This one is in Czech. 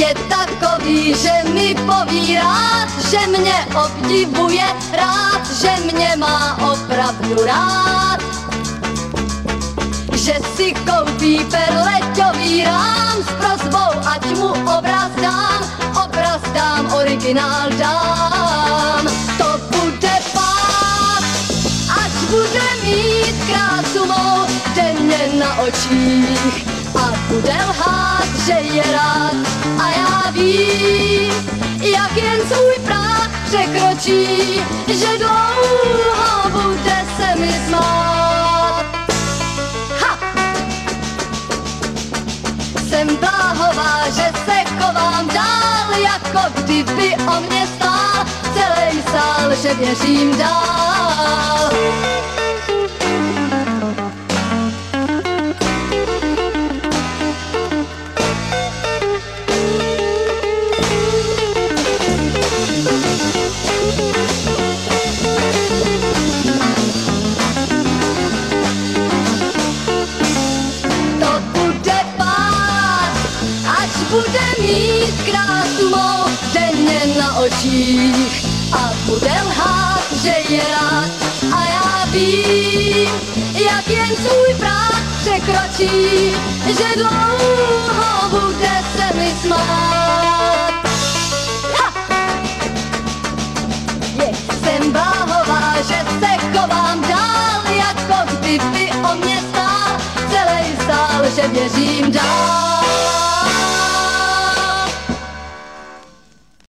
je takový, že mi poví rád, že mě obdivuje rád, že mě má opravdu rád. Že si koupí perleťový rám s prozbou, ať mu obraz dám, obraz dám, originál dám. To bude pát, až bude mít krásu mou denně na očích a bude lhát, že je rád a já vím, jak jen svůj práh překročí, že dlouho bude se mi smát. Ha! Jsem bláhová, že se chovám dál, jako kdyby o mě stál celý sál, že věřím dál. Bude mít krásu mou denně na očích a bude lhát, že je rád a já vím, jak jen svůj práh překročí, že dlouho bude se mi smát. Ha! Je, jsem bláhová, že se chovám dál, jako kdyby o mě stál celý sál, že věřím dál.